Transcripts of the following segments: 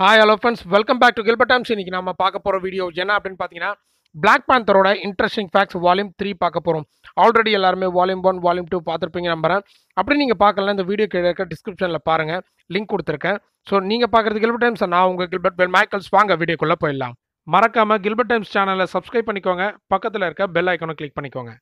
Hi hello friends welcome back to Gilbert times இன்னைக்கு நம்ம பார்க்க போகிற வீடியோ என்ன அப்படின்னு பார்த்தீங்கன்னா பிளாக் பேந்தரோட இன்ட்ரெஸ்டிங் ஃபேக்ட்ஸ் வால்யூம் த்ரீ பார்க்க போகிறோம் ஆல்ரெடி எல்லாருமே வால்யூம் ஒன் வால்யூம் டூ பார்த்துருப்பீங்க நம்புறேன். அப்படி நீங்கள் பார்க்கலாம். இந்த வீடியோ கீழே இருக்க டிஸ்கிரிப்ஷனில் பாருங்கள் லிங்க் கொடுத்துருக்கேன். ஸோ நீங்கள் பார்க்குறது கில்பட் டைம்ஸ் நான் உங்கள் கில்பட் பெல் மைக்கல்ஸ் வாங்க வீடியோக்குள்ளே போயிடலாம். மறக்காமல் கில்பட் டைம்ஸ் சேனலை சப்ஸ்கிரைப் பண்ணிக்கோங்க. பக்கத்தில் இருக்க பெல் ஐக்கனை கிளிக் பண்ணிக்கோங்க.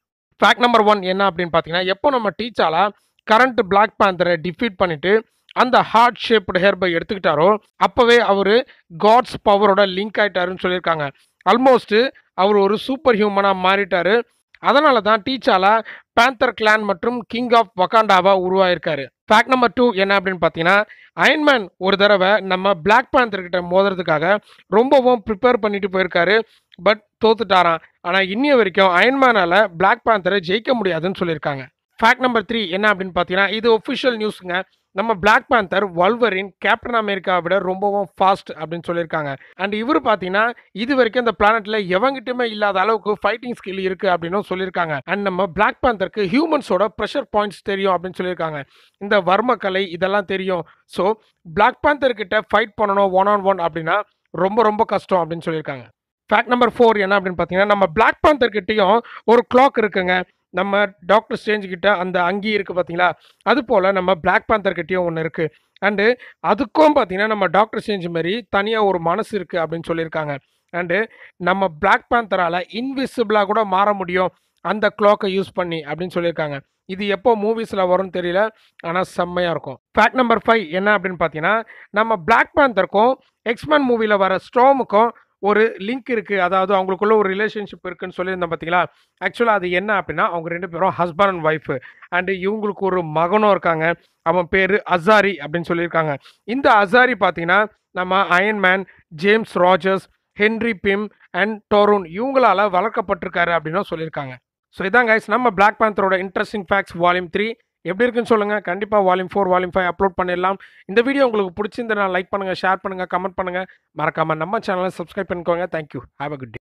ஃபேக்ட் நம்பர் ஒன் என்ன அப்படின்னு பார்த்தீங்கன்னா எப்போ நம்ம டீச்சாலா கரண்ட் பிளாக் பேந்தரை டிஃபீட் பண்ணிவிட்டு அந்த ஹார்ட் ஷேப்டு ஹேர் பை எடுத்துக்கிட்டாரோ அப்போவே அவர் காட்ஸ் பவரோட லிங்க் ஆயிட்டாருன்னு சொல்லியிருக்காங்க. ஆல்மோஸ்ட்டு அவர் ஒரு சூப்பர் ஹியூமனாக மாறிட்டார். அதனால தான் டீச்சாலா பேந்தர் கிளான் மற்றும் கிங் ஆஃப் வகாண்டாவா உருவாயிருக்காரு. ஃபேக்ட் நம்பர் டூ என்ன அப்படின்னு பார்த்தீங்கன்னா அயன்மேன் ஒரு தடவை நம்ம பிளாக் Panther கிட்ட மோதுறதுக்காக ரொம்பவும் ப்ரிப்பேர் பண்ணிட்டு போயிருக்காரு பட் தோத்துட்டாராம். ஆனால் இன்னிய வரைக்கும் அயன்மேனால் பிளாக் பேந்தரை ஜெயிக்க முடியாதுன்னு சொல்லியிருக்காங்க. ஃபேக்ட் நம்பர் த்ரீ என்ன அப்படின்னு பார்த்தீங்கன்னா இது ஒஃபிஷியல் நியூஸுங்க நம்ம பிளாக் பேந்தர் வல்வரின் கேப்டன் அமெரிக்காவை விட ரொம்பவும் ஃபாஸ்ட் அப்படின்னு சொல்லியிருக்காங்க. அண்ட் இவர் பார்த்தீங்கன்னா இது வரைக்கும் இந்த பிளானட்ல எவங்கிட்டுமே இல்லாத அளவுக்கு ஃபைட்டிங் ஸ்கில் இருக்கு அப்படின்னு சொல்லியிருக்காங்க. அண்ட் நம்ம பிளாக் பேந்தருக்கு ஹியூமன்ஸோட ப்ரெஷர் பாயிண்ட்ஸ் தெரியும் அப்படின்னு சொல்லியிருக்காங்க. இந்த வர்ம கலை இதெல்லாம் தெரியும். ஸோ பிளாக் Panther கிட்ட ஃபைட் பண்ணணும் ஒன் ஆன் ஒன் அப்படின்னா ரொம்ப ரொம்ப கஷ்டம் அப்படின்னு சொல்லியிருக்காங்க. ஃபேக்ட் நம்பர் ஃபோர் என்ன அப்படின்னு பார்த்தீங்கன்னா நம்ம பிளாக் Panther கிட்டேயும் ஒரு கிளாக் இருக்குங்க. நம்ம டாக்டர் ஸ்டேஞ்ச் கிட்ட அந்த அங்கி இருக்குது பார்த்தீங்களா அது போல் நம்ம பிளாக் பேந்தர் கிட்டேயும் ஒன்று இருக்குது அண்டு அதுக்கும் பார்த்தீங்கன்னா நம்ம டாக்டர் ஸ்டேஞ்ச் மாதிரி தனியாக ஒரு மனசு இருக்குது அப்படின்னு சொல்லியிருக்காங்க. அண்டு நம்ம பிளாக் பேந்தரால் இன்விசிபிளாக கூட மாற முடியும். அந்த கிளாக்கை யூஸ் பண்ணி அப்படின்னு சொல்லியிருக்காங்க. இது எப்போ மூவிஸில் வரும்னு தெரியல. ஆனால் செம்மையாக இருக்கும். ஃபேக்ட் நம்பர் ஃபைவ் என்ன அப்படின்னு பார்த்தீங்கன்னா நம்ம பிளாக் பேந்தருக்கும் எக்ஸ்மேன் மூவியில் வர ஸ்ட்ரோமுக்கும் ஒரு லிங்க் இருக்குது அதாவது அவங்களுக்குள்ள ஒரு ரிலேஷன்ஷிப் இருக்குன்னு சொல்லியிருந்தோம் பார்த்தீங்களா ஆக்சுவலாக அது என்ன அப்படின்னா அவங்க ரெண்டு பேரும் ஹஸ்பண்ட் அண்ட் ஒய்ஃபு அண்டு இவங்களுக்கு ஒரு மகனும் இருக்காங்க. அவன் பேர் அசாரி அப்படின்னு சொல்லியிருக்காங்க. இந்த அசாரி பார்த்தீங்கன்னா நம்ம iron man James Rogers Henry Pym and டோரூன் இவங்களால வளர்க்கப்பட்டிருக்காரு அப்படின்னு சொல்லியிருக்காங்க. ஸோ இதான் கைஸ் நம்ம பிளாக் பேந்தரோட இன்ட்ரெஸ்டிங் ஃபேக்ட்ஸ் வால்யூம் த்ரீ எப்படி இருக்குன்னு சொல்லுங்கள் கண்டிப்பாக volume four volume five upload பண்ணிடலாம். இந்த வீடியோ உங்களுக்கு பிடிச்சிருந்தனா லைக் பண்ணுங்கள் ஷேர் பண்ணுங்கள் கமெண்ட் பண்ணுங்கள் மறக்காமல் நம்ம சேனலை சப்ஸ்கிரைப் பண்ணிக்கோங்க. Thank you have a good day